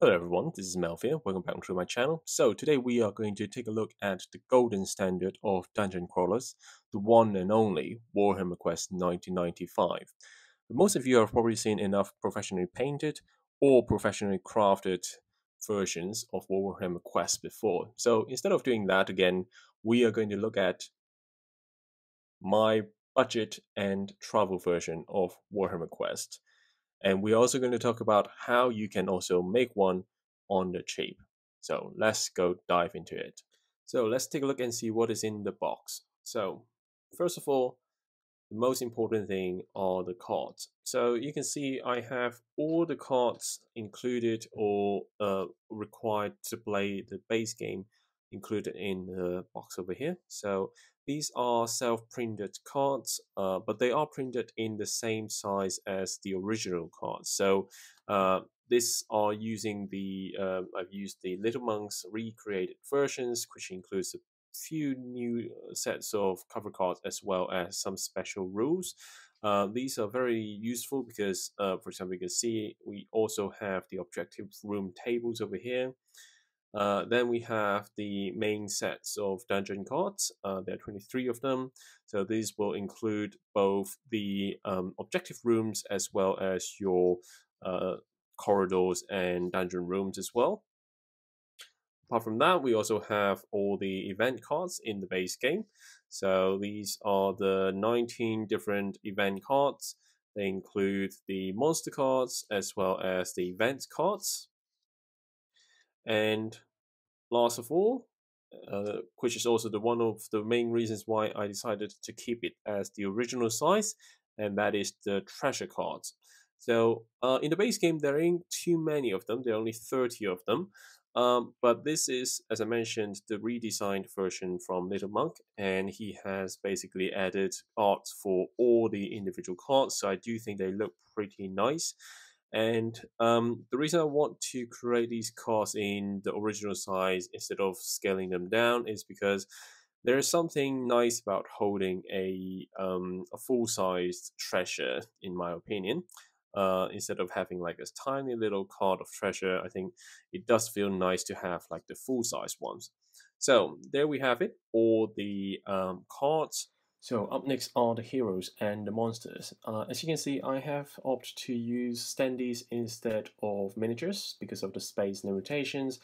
Hello everyone, this is Melvin. Welcome back to my channel. So today we are going to take a look at the golden standard of dungeon crawlers, the one and only Warhammer Quest 1995. But most of you have probably seen enough professionally painted or professionally crafted versions of Warhammer Quest before. So instead of doing that again, we are going to look at my budget and travel version of Warhammer Quest. And we're also going to talk about how you can also make one on the cheap. So let's go dive into it. So let's take a look and see what is in the box. So first of all, the most important thing are the cards. So you can see I have all the cards included or uh, required to play the base game included in the box over here. So these are self-printed cards, uh, but they are printed in the same size as the original cards. So uh, these are using the, uh, I've used the Little Monks recreated versions, which includes a few new uh, sets of cover cards as well as some special rules. Uh, these are very useful because, uh, for example, you can see we also have the objective room tables over here. Uh, then we have the main sets of dungeon cards. Uh, there are 23 of them. So these will include both the um, objective rooms as well as your uh, corridors and dungeon rooms as well. Apart from that, we also have all the event cards in the base game. So these are the 19 different event cards. They include the monster cards as well as the event cards. And last of all, uh, which is also the one of the main reasons why I decided to keep it as the original size, and that is the treasure cards. So uh, in the base game, there ain't too many of them. There are only 30 of them. Um, but this is, as I mentioned, the redesigned version from Little Monk, and he has basically added art for all the individual cards. So I do think they look pretty nice. And um, the reason I want to create these cards in the original size instead of scaling them down is because there is something nice about holding a, um, a full-sized treasure, in my opinion. Uh, instead of having like a tiny little card of treasure, I think it does feel nice to have like the full-size ones. So there we have it, all the um, cards so up next are the heroes and the monsters. Uh, as you can see, I have opted to use standees instead of miniatures because of the space limitations.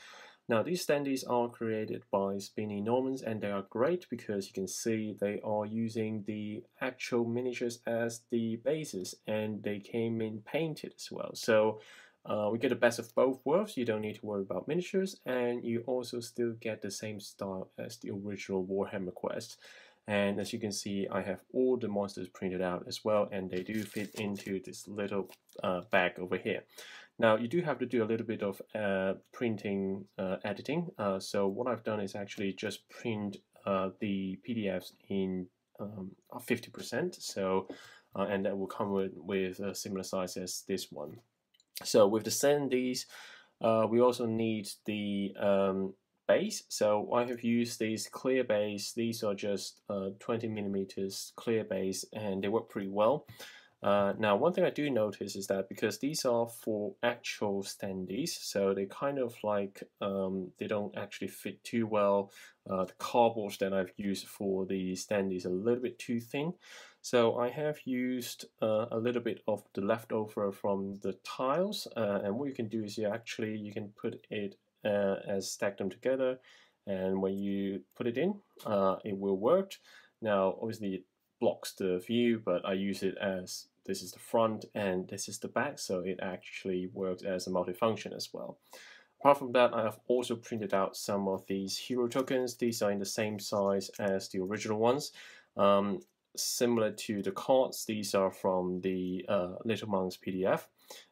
Now these standees are created by Spiny Normans and they are great because you can see they are using the actual miniatures as the basis and they came in painted as well. So uh, we get the best of both worlds. You don't need to worry about miniatures and you also still get the same style as the original Warhammer Quest. And as you can see, I have all the monsters printed out as well, and they do fit into this little uh, bag over here. Now, you do have to do a little bit of uh, printing uh, editing. Uh, so what I've done is actually just print uh, the PDFs in 50%. Um, so, uh, and that will come with, with a similar size as this one. So with the standees, we also need the um, base. So I have used these clear base. These are just uh, 20 millimeters clear base and they work pretty well. Uh, now, one thing I do notice is that because these are for actual standees, so they kind of like, um, they don't actually fit too well. Uh, the cardboard that I've used for the standees a little bit too thin. So I have used uh, a little bit of the leftover from the tiles, uh, and what you can do is you actually, you can put it uh, as stack them together and when you put it in uh, it will work. Now obviously it blocks the view but I use it as this is the front and this is the back so it actually works as a multifunction as well. Apart from that I have also printed out some of these hero tokens. These are in the same size as the original ones. Um, similar to the cards these are from the uh, Little Monks PDF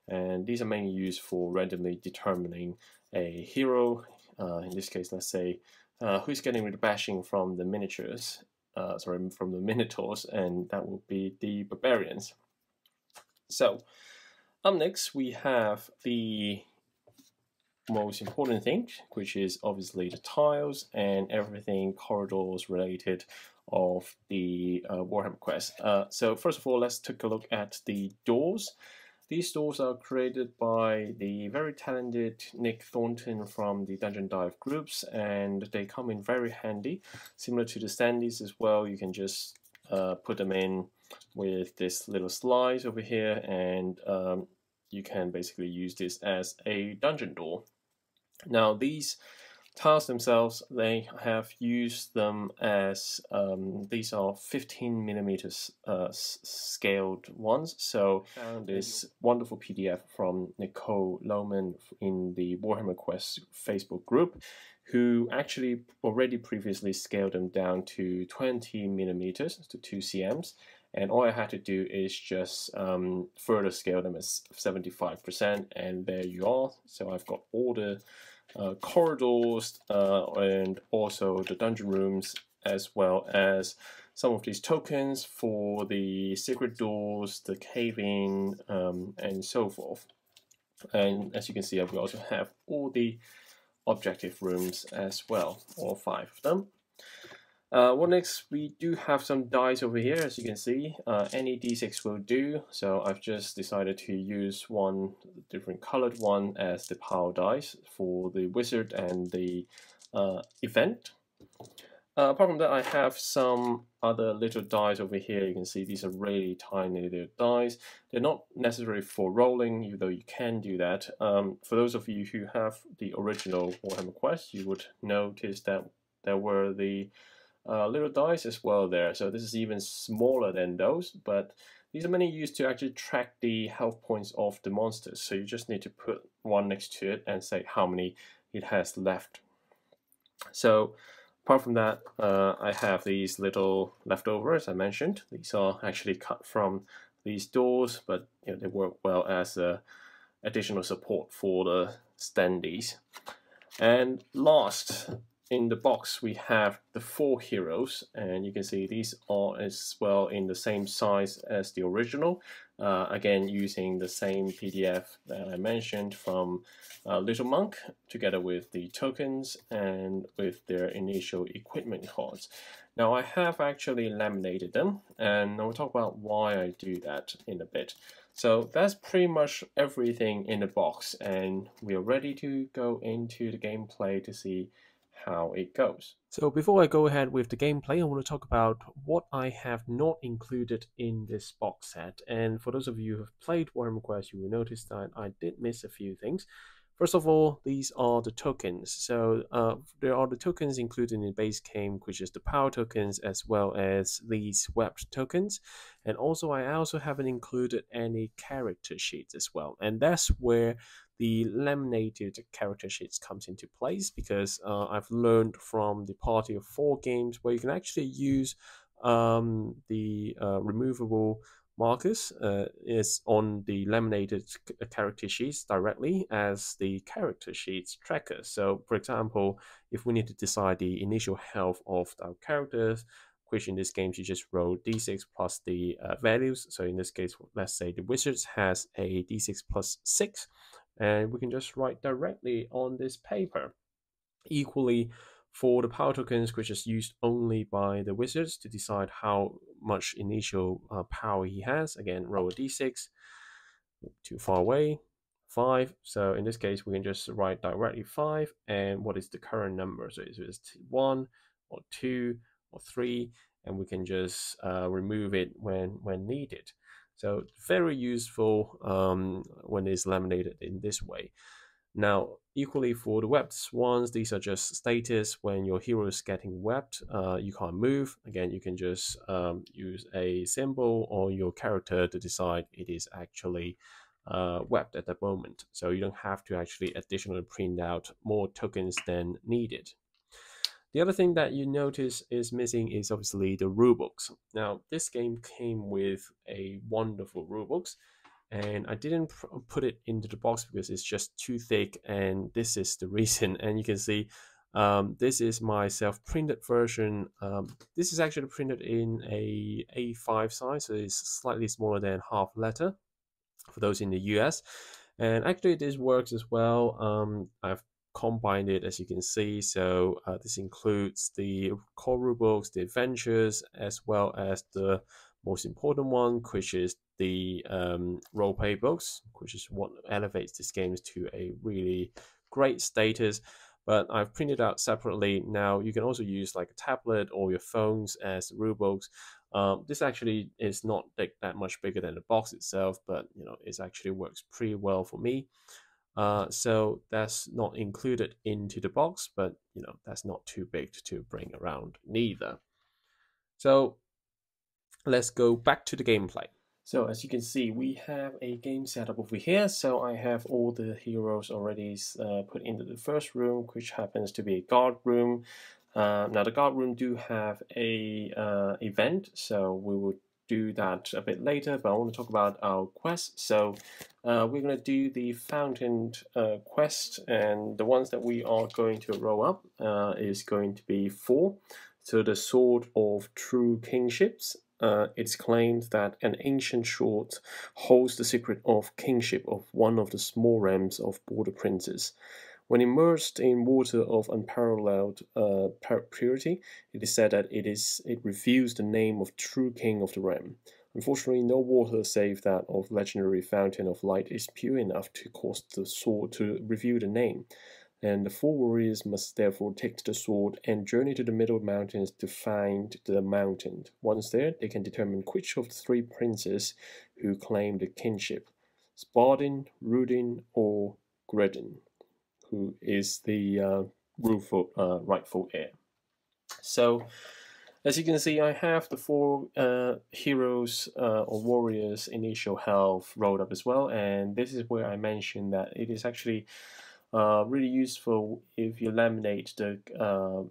and these are mainly used for randomly determining a hero, uh, in this case, let's say, uh, who's getting rid of bashing from the miniatures, uh, sorry, from the minotaurs, and that will be the barbarians. So, up next, we have the most important thing, which is obviously the tiles and everything corridors related of the uh, Warhammer Quest. Uh, so first of all, let's take a look at the doors. These stores are created by the very talented Nick Thornton from the Dungeon Dive groups, and they come in very handy. Similar to the standees as well, you can just uh, put them in with this little slice over here, and um, you can basically use this as a dungeon door. Now these tiles themselves, they have used them as um, these are 15 millimeters uh, scaled ones. So found this wonderful PDF from Nico Lohmann in the Warhammer Quest Facebook group, who actually already previously scaled them down to 20 millimeters to 2 cms. And all I had to do is just um, further scale them as 75%, and there you are. So I've got all the uh, corridors uh, and also the dungeon rooms as well as some of these tokens for the secret doors, the caving, um, and so forth. And as you can see, we also have all the objective rooms as well, all five of them. Uh, what next? We do have some dice over here, as you can see. Uh, any d6 will do, so I've just decided to use one different colored one as the power dice for the wizard and the uh, event. Uh, apart from that, I have some other little dice over here. You can see these are really tiny little dice. They're not necessary for rolling, though you can do that. Um, for those of you who have the original Warhammer Quest, you would notice that there were the uh, little dice as well there. So this is even smaller than those, but these are mainly used to actually track the health points of the monsters. So you just need to put one next to it and say how many it has left. So apart from that, uh, I have these little leftovers I mentioned. These are actually cut from these doors, but you know, they work well as a additional support for the standees. And last in the box we have the four heroes and you can see these are as well in the same size as the original uh, again using the same PDF that I mentioned from uh, Little Monk together with the tokens and with their initial equipment cards. Now I have actually laminated them and I'll talk about why I do that in a bit. So that's pretty much everything in the box and we are ready to go into the gameplay to see how it goes. So before I go ahead with the gameplay, I want to talk about what I have not included in this box set. And for those of you who have played Warhammer Quest, you will notice that I did miss a few things. First of all, these are the tokens. So uh, there are the tokens included in the base game, which is the power tokens as well as these webbed tokens. And also, I also haven't included any character sheets as well. And that's where the laminated character sheets comes into place because uh, I've learned from the party of four games where you can actually use um, the uh, removable markers uh, is on the laminated uh, character sheets directly as the character sheets tracker. So, for example, if we need to decide the initial health of our characters, which in this game you just roll d6 plus the uh, values. So in this case, let's say the wizards has a d6 plus 6 and we can just write directly on this paper. Equally, for the power tokens, which is used only by the wizards to decide how much initial uh, power he has. Again, roll a d6, too far away, 5. So in this case, we can just write directly 5, and what is the current number? So it's 1 or 2 or 3, and we can just uh, remove it when, when needed. So very useful um, when it's laminated in this way. Now, equally for the webbed ones, these are just status. When your hero is getting webbed, uh, you can't move. Again, you can just um, use a symbol on your character to decide it is actually uh, webbed at the moment. So you don't have to actually additionally print out more tokens than needed. The other thing that you notice is missing is obviously the rulebooks. Now, this game came with a wonderful rulebooks, and I didn't put it into the box because it's just too thick, and this is the reason. And you can see um, this is my self-printed version. Um, this is actually printed in a A5 size, so it's slightly smaller than half letter for those in the US. And actually, this works as well. Um, I've combined it as you can see. So uh, this includes the core rulebooks, the adventures, as well as the most important one, which is the um, role play books, which is what elevates this game to a really great status. But I've printed out separately. Now you can also use like a tablet or your phones as rule books. Um, this actually is not that much bigger than the box itself, but you know it actually works pretty well for me. Uh, so that's not included into the box, but you know that's not too big to bring around neither. So let's go back to the gameplay. So as you can see, we have a game setup over here. So I have all the heroes already uh, put into the first room, which happens to be a guard room. Uh, now the guard room do have a uh, event, so we will do that a bit later. But I want to talk about our quest. So uh, we're going to do the fountain uh, quest, and the ones that we are going to roll up uh, is going to be four. So the Sword of True Kingships uh, it's claimed that an ancient sword holds the secret of kingship of one of the small realms of border princes. When immersed in water of unparalleled uh, purity, it is said that it is it reveals the name of true king of the realm. Unfortunately, no water save that of legendary fountain of light is pure enough to cause the sword to reveal the name and the four warriors must therefore take the sword and journey to the middle mountains to find the mountain. Once there, they can determine which of the three princes who claim the kinship, Spardin, Rudin, or Gredin, who is the uh, uh, rightful heir. So, as you can see, I have the four uh, heroes uh, or warriors' initial health rolled up as well, and this is where I mentioned that it is actually uh, really useful if you laminate the uh,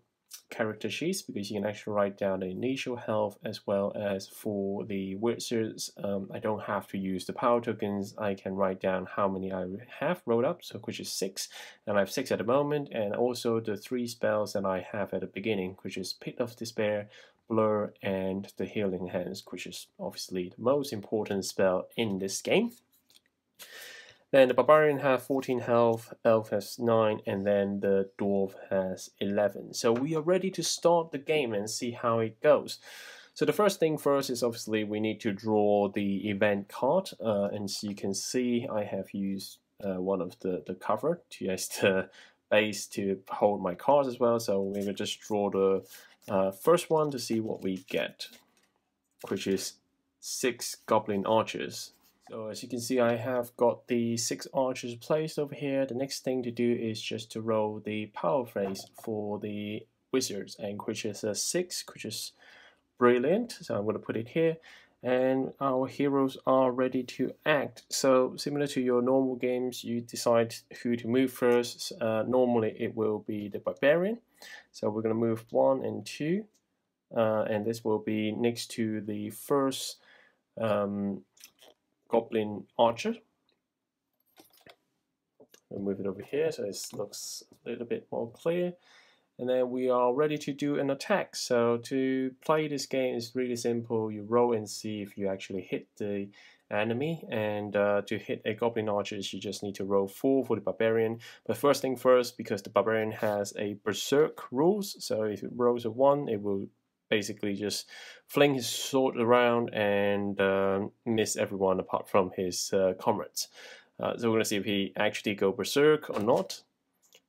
character sheets because you can actually write down the initial health as well as for the wizards. Um, I don't have to use the power tokens. I can write down how many I have rolled up so which is six and I have six at the moment and also the three spells that I have at the beginning which is Pit of Despair Blur and the Healing Hands which is obviously the most important spell in this game then the Barbarian has 14 health, Elf has 9, and then the Dwarf has 11. So we are ready to start the game and see how it goes. So the first thing first is obviously we need to draw the event card. Uh, and so you can see I have used uh, one of the, the cover to as the base to hold my cards as well. So we will just draw the uh, first one to see what we get, which is six Goblin Archers. So as you can see, I have got the six archers placed over here. The next thing to do is just to roll the power phrase for the wizards, and which is a six, which is brilliant. So I'm going to put it here. And our heroes are ready to act. So similar to your normal games, you decide who to move first. Uh, normally it will be the barbarian. So we're going to move one and two. Uh, and this will be next to the first um, Goblin Archer. We'll move it over here so it looks a little bit more clear. And then we are ready to do an attack. So to play this game is really simple. You roll and see if you actually hit the enemy. And uh, to hit a Goblin Archer, you just need to roll 4 for the Barbarian. But first thing first, because the Barbarian has a Berserk rules, so if it rolls a 1, it will basically just fling his sword around and uh, miss everyone apart from his uh, comrades. Uh, so we're going to see if he actually go berserk or not.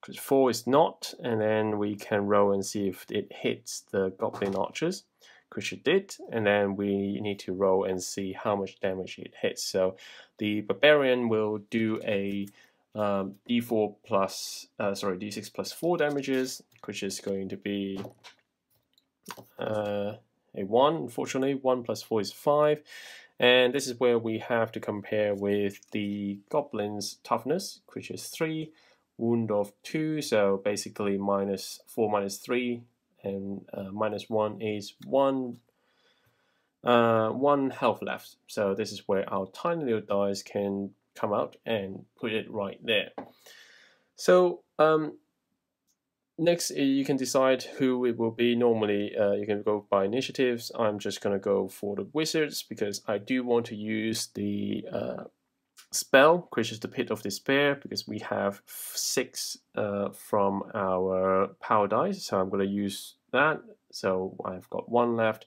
Because 4 is not, and then we can roll and see if it hits the goblin archers, which it did, and then we need to roll and see how much damage it hits. So the barbarian will do a um, d4 plus, uh, sorry, d6 plus 4 damages, which is going to be uh, a 1. Unfortunately, 1 plus 4 is 5. And this is where we have to compare with the Goblin's toughness, which is 3, wound of 2, so basically minus 4 minus 3, and uh, minus 1 is 1, uh, 1 health left. So this is where our tiny little dice can come out and put it right there. So um, Next, uh, you can decide who it will be. Normally, uh, you can go by initiatives. I'm just going to go for the wizards because I do want to use the uh, spell, which is the Pit of Despair, because we have six uh, from our power dice. So I'm going to use that. So I've got one left.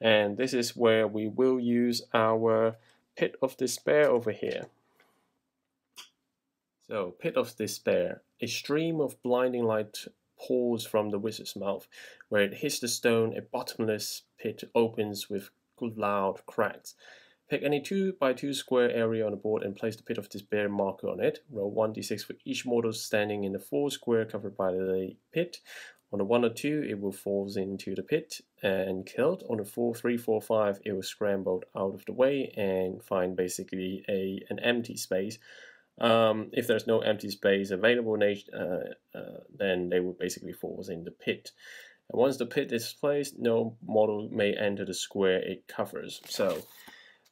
And this is where we will use our Pit of Despair over here. So, Pit of Despair. A stream of blinding light pours from the wizard's mouth. Where it hits the stone, a bottomless pit opens with loud cracks. Pick any 2 by 2 square area on the board and place the Pit of Despair marker on it. Roll 1d6 for each mortal standing in the 4 square covered by the pit. On a 1 or 2, it will fall into the pit and killed. On a 4, 3, 4, 5, it will scramble out of the way and find basically a an empty space. Um, if there's no empty space available, uh, uh, then they will basically fall in the pit. And once the pit is placed, no model may enter the square it covers. So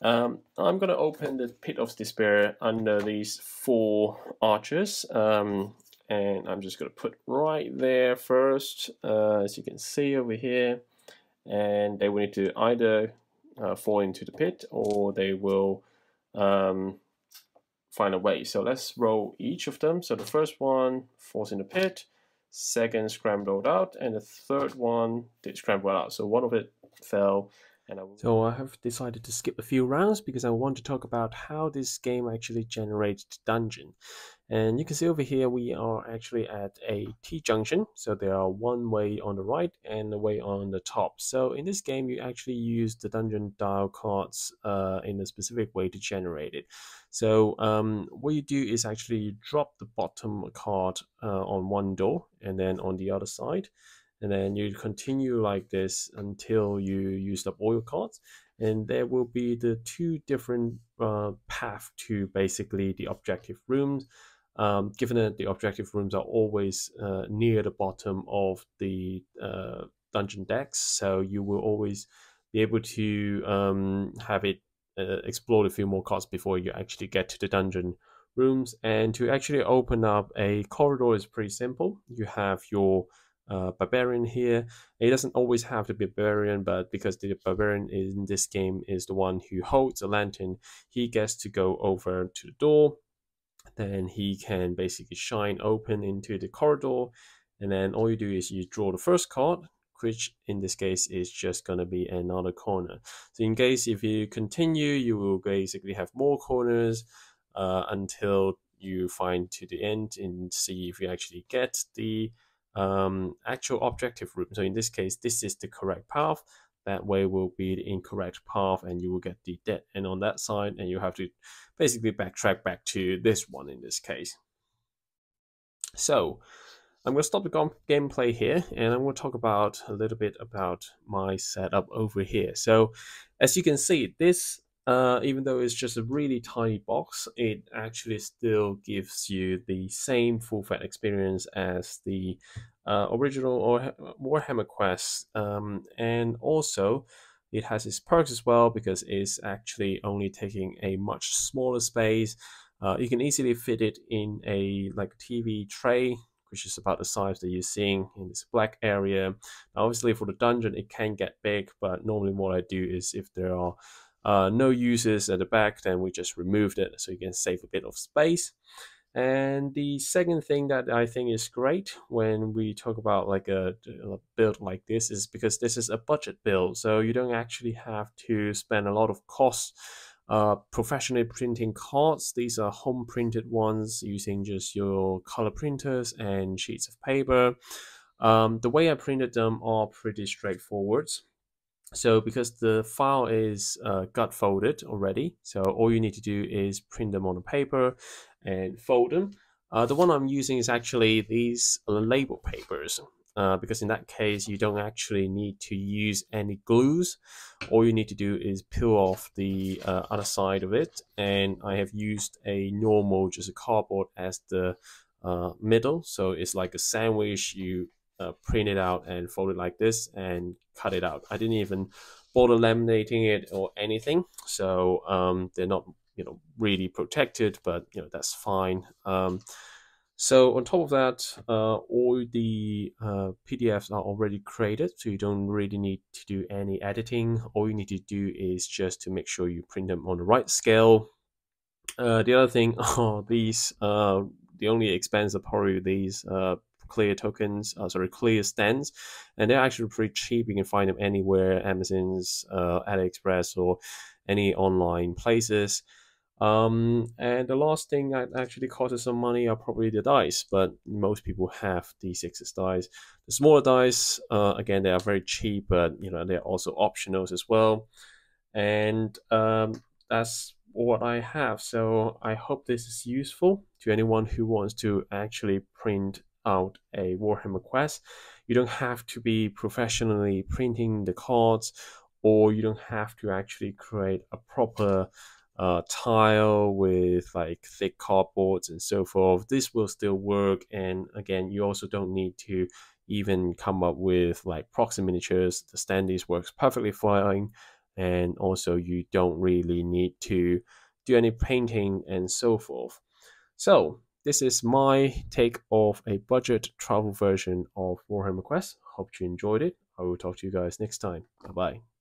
um, I'm going to open the Pit of Despair under these four arches. Um, and I'm just going to put right there first, uh, as you can see over here. And they will need to either uh, fall into the pit or they will um, find a way. So let's roll each of them. So the first one falls in the pit, second scrambled out, and the third one did scramble out. So one of it fell and I so I have decided to skip a few rounds because I want to talk about how this game actually generates dungeon. And you can see over here we are actually at a T-junction. So there are one way on the right and a way on the top. So in this game you actually use the dungeon dial cards uh, in a specific way to generate it. So um, what you do is actually drop the bottom card uh, on one door and then on the other side and then you continue like this until you use up all your cards and there will be the two different uh, path to basically the objective rooms. Um, given that the objective rooms are always uh, near the bottom of the uh, dungeon decks so you will always be able to um, have it uh, explode a few more cards before you actually get to the dungeon rooms. And to actually open up a corridor is pretty simple. You have your uh, barbarian here. It doesn't always have to be barbarian, but because the barbarian in this game is the one who holds the lantern, he gets to go over to the door. Then he can basically shine open into the corridor. And then all you do is you draw the first card, which in this case is just going to be another corner. So in case if you continue, you will basically have more corners uh, until you find to the end and see if you actually get the um, actual objective route. So in this case, this is the correct path. That way will be the incorrect path and you will get the dead end on that side and you have to basically backtrack back to this one in this case. So I'm going to stop the gameplay here and I'm going to talk about a little bit about my setup over here. So as you can see, this uh, even though it's just a really tiny box, it actually still gives you the same full fat experience as the uh, original or Warhammer Quest. Um, and also, it has its perks as well because it's actually only taking a much smaller space. Uh, you can easily fit it in a like TV tray, which is about the size that you're seeing in this black area. Now, obviously, for the dungeon, it can get big, but normally what I do is if there are uh, no users at the back, then we just removed it so you can save a bit of space. And the second thing that I think is great when we talk about like a, a, build like this is because this is a budget build, so you don't actually have to spend a lot of cost uh, professionally printing cards. These are home printed ones using just your color printers and sheets of paper. Um, the way I printed them are pretty straightforward. So because the file is uh, gut folded already, so all you need to do is print them on a paper and fold them. Uh, the one I'm using is actually these label papers uh, because in that case you don't actually need to use any glues. All you need to do is peel off the uh, other side of it and I have used a normal just a cardboard as the uh, middle so it's like a sandwich you uh, print it out and fold it like this and cut it out. I didn't even bother laminating it or anything, so um, they're not you know really protected, but you know that's fine. Um, so on top of that, uh, all the uh, PDFs are already created, so you don't really need to do any editing. All you need to do is just to make sure you print them on the right scale. Uh, the other thing are these. Uh, the only expense are probably these uh, clear tokens, uh, sorry, clear stands, and they're actually pretty cheap. You can find them anywhere, Amazon's, uh, AliExpress, or any online places. Um, and the last thing that actually costs some money are probably the dice, but most people have D6 dice. The smaller dice, uh, again, they are very cheap, but you know they're also optionals as well. And um, that's what I have. So I hope this is useful to anyone who wants to actually print out a Warhammer Quest. You don't have to be professionally printing the cards, or you don't have to actually create a proper uh, tile with like thick cardboards and so forth. This will still work. And again, you also don't need to even come up with like proxy miniatures. The standees works perfectly fine. And also you don't really need to do any painting and so forth. So this is my take of a budget travel version of Warhammer Quest. Hope you enjoyed it. I will talk to you guys next time. Bye bye.